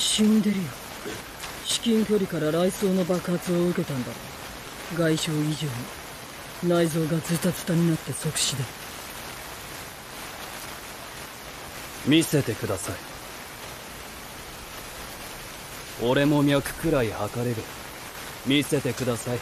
死んでるよ。至近距離から雷装の爆発を受けたんだろう。外傷以上に。内臓がズタズタになって即死だ。見せてください。俺も脈くらい測れる。見せてください。